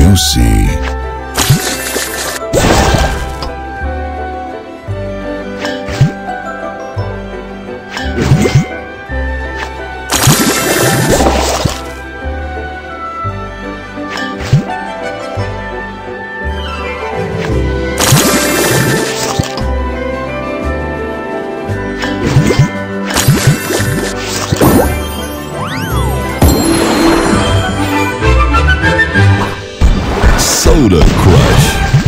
you see? Soda Crush.